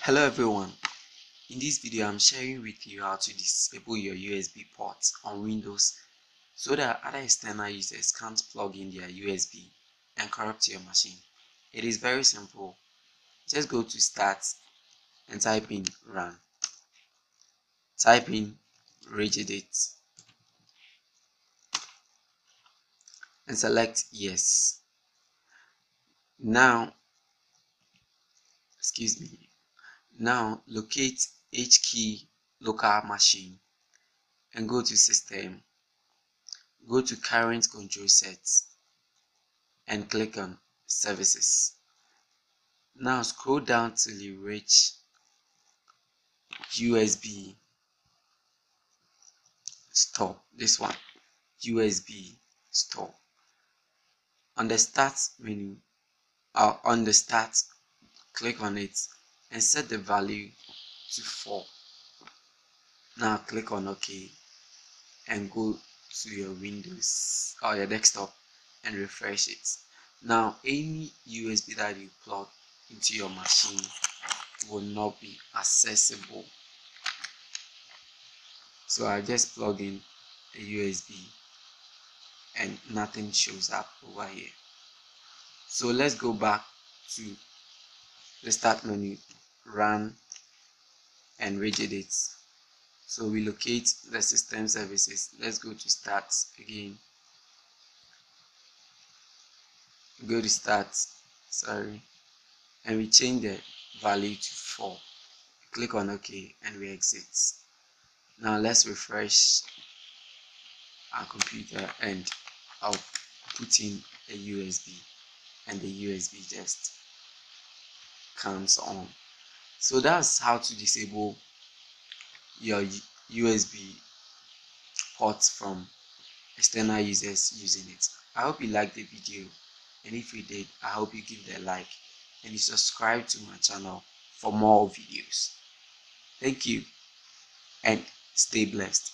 Hello everyone, in this video I'm sharing with you how to disable your USB ports on Windows so that other external users can't plug in their USB and corrupt your machine. It is very simple, just go to start and type in run. Type in Regedit and select yes. Now, excuse me, now locate HKey local machine and go to system. Go to current control sets and click on services. Now scroll down till you reach USB store. This one, USB store. On the start menu, or on the start, click on it and set the value to 4 now click on ok and go to your windows or your desktop and refresh it. Now any usb that you plug into your machine will not be accessible. So i just plug in a usb and nothing shows up over here so let's go back to the start menu run and Regedit so we locate the system services. Let's go to start again. Go to start sorry. And we change the value to 4 click on ok and we exit. Now let's refresh our computer and I'll put in a USB and the USB just comes on so that's how to disable your USB ports from external users using it. I hope you liked the video and if you did, I hope you give it a like and you subscribe to my channel for more videos. Thank you and stay blessed.